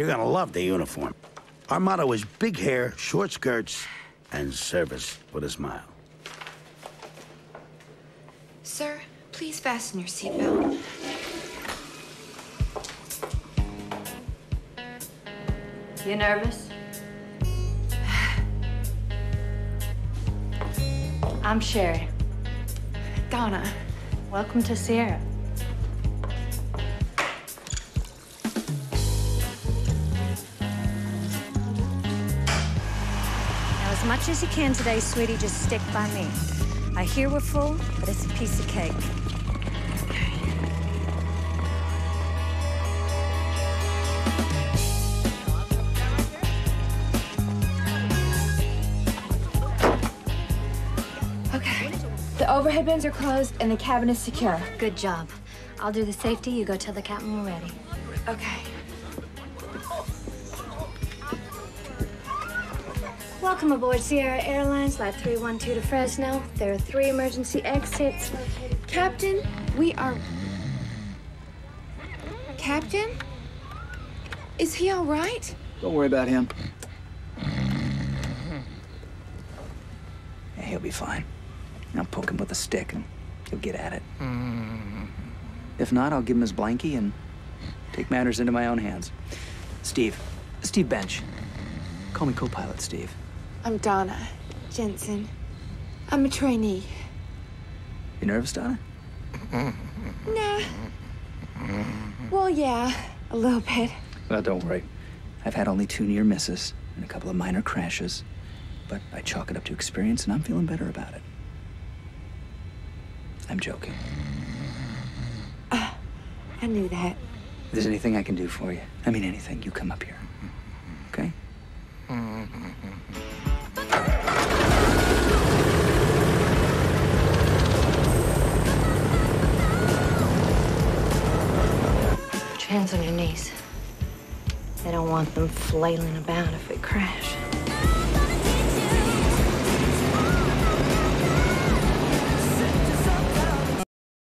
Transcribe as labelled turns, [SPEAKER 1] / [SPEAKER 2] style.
[SPEAKER 1] You're gonna love the uniform. Our motto is big hair, short skirts, and service with a smile.
[SPEAKER 2] Sir, please fasten your seatbelt.
[SPEAKER 3] You nervous? I'm Sherry.
[SPEAKER 2] Donna.
[SPEAKER 3] Welcome to Sierra. As much as you can today, sweetie, just stick by me. I hear we're full, but it's a piece of cake.
[SPEAKER 2] Okay. The overhead bins are closed and the cabin is secure.
[SPEAKER 3] Good job. I'll do the safety. You go tell the captain we're ready.
[SPEAKER 2] Okay.
[SPEAKER 3] Welcome aboard Sierra Airlines, Flight 312 to Fresno. There are three emergency exits.
[SPEAKER 2] Captain, we are. Captain? Is he all right?
[SPEAKER 4] Don't worry about him. Yeah, he'll be fine. I'll poke him with a stick and he'll get at it. Mm. If not, I'll give him his blankie and take matters into my own hands. Steve. Steve Bench. Call me co-pilot, Steve.
[SPEAKER 2] I'm Donna Jensen. I'm a trainee.
[SPEAKER 4] You nervous, Donna?
[SPEAKER 2] Nah. Well, yeah, a little bit.
[SPEAKER 4] Well, don't worry. I've had only two near misses and a couple of minor crashes, but I chalk it up to experience and I'm feeling better about it. I'm joking.
[SPEAKER 2] Ah, I knew that.
[SPEAKER 4] If there's anything I can do for you, I mean anything, you come up here.
[SPEAKER 3] Hands on your knees. They don't want them flailing about if we crash.